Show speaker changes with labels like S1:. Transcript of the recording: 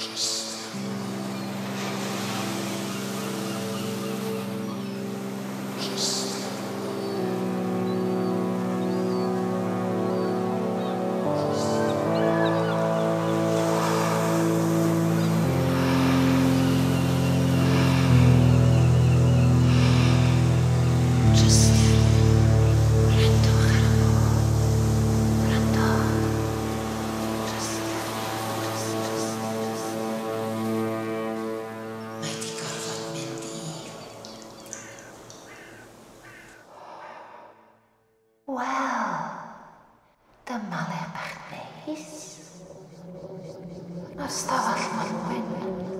S1: Jesus.
S2: Dyma le bach neis. Mae'r stafell mor wyn.